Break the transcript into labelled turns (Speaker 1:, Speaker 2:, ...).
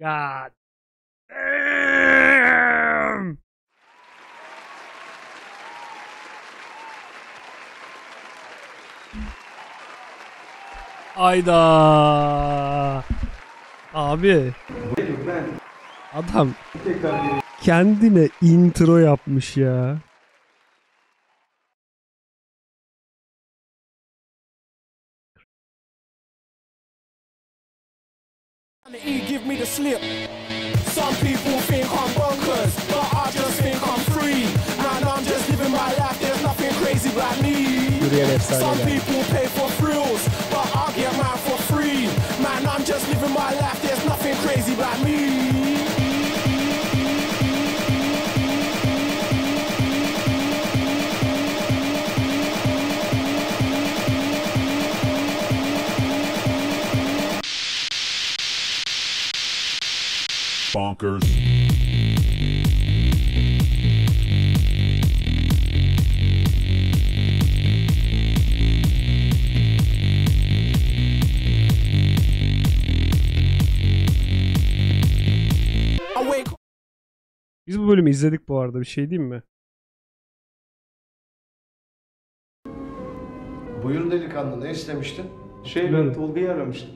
Speaker 1: God. damn. Ayda. Abi adam kendine intro yapmış ya.
Speaker 2: E give me the slip. Some people think I'm bonkers, but I just think I'm free. And I'm just living my life, there's nothing crazy about me. Some people pay for thrills, but I get mine for free. Man, I'm just living my life, there's nothing crazy about me.
Speaker 3: Bonkers.
Speaker 1: Biz bu bölümü izledik bu arada bir şey diyeyim mi?
Speaker 4: Buyur delikanlı ne istemiştin?
Speaker 5: Şey ben Tolga'yı aramıştım.